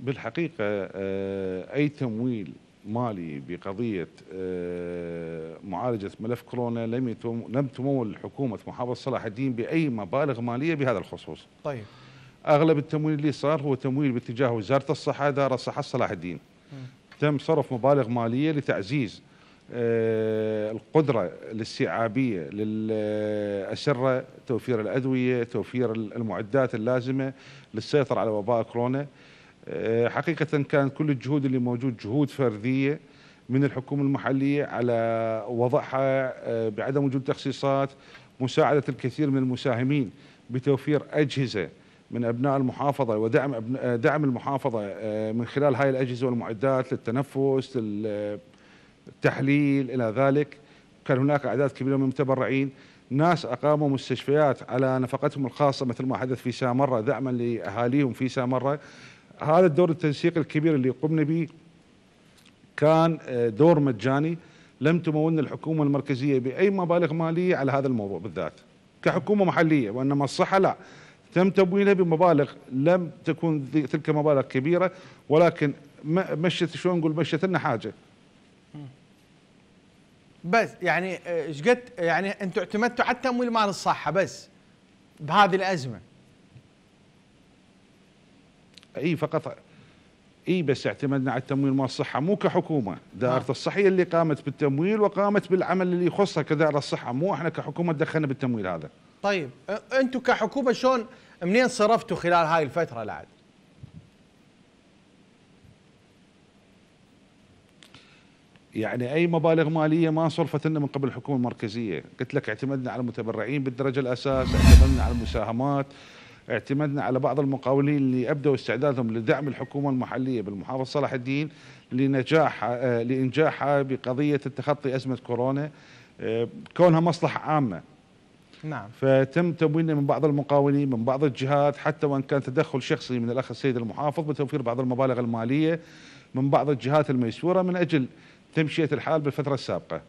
بالحقيقة آه، أي تمويل مالي بقضية آه، معالجة ملف كورونا لم يتم لم تمول حكومة محافظة صلاح الدين بأي مبالغ مالية بهذا الخصوص. طيب. أغلب التمويل اللي صار هو تمويل باتجاه وزارة الصحة دار الصحة صلاح الدين. تم صرف مبالغ مالية لتعزيز آه، القدرة الاستيعابية للأسرة توفير الأدوية توفير المعدات اللازمة للسيطرة على وباء كورونا. حقيقة كانت كل الجهود اللي موجود جهود فردية من الحكومة المحلية على وضعها آه، بعدم وجود تخصيصات مساعدة الكثير من المساهمين بتوفير أجهزة من أبناء المحافظة ودعم آه، دعم المحافظة من خلال هاي الأجهزة والمعدات للتنفس للتحليل إلى ذلك. كان هناك أعداد كبيرة من المتبرعين. ناس أقاموا مستشفيات على نفقتهم الخاصة مثل ما حدث في سامرة دعما لأهاليهم في سامرة. هذا الدور التنسيقي الكبير اللي قمنا به كان آه، دور مجاني لم تمولنا الحكومة المركزية بأي مبالغ مالية على هذا الموضوع بالذات. كحكومة محلية وإنما الصحة لا. تم تمويلها بمبالغ لم تكن تلك مبالغ كبيرة ولكن مشت شلون نقول مشت لنا حاجة. بس يعني آه، إيش قد يعني أنتم اعتمدتوا على تمويل مال الصحة بس بهذه الأزمة. إي فقط إي بس اعتمدنا على التمويل مال الصحة مو كحكومة. دائرة آه. الصحه اللي قامت بالتمويل وقامت بالعمل اللي يخصها كدائرة الصحة مو إحنا كحكومة دخلنا بالتمويل هذا. طيب أنتم كحكومة شلون منين صرفتوا خلال هاي الفترة العاد يعني أي مبالغ مالية ما صرفت لنا من قبل الحكومة المركزية. قلت لك اعتمدنا على المتبرعين بالدرجة الأساس اعتمدنا على المساهمات. اعتمدنا على بعض المقاولين اللي ابدوا استعدادهم لدعم الحكومة المحلية بالمحافظة صلاح الدين لنجاح آه، لإنجاحها بقضية التخطي أزمة كورونا آه، كونها مصلحة عامة. نعم. فتم تمويلنا من بعض المقاولين من بعض الجهات حتى وإن كان تدخل شخصي من الأخ السيد المحافظ بتوفير بعض المبالغ المالية من بعض الجهات الميسورة من أجل تمشية الحال بالفترة السابقة.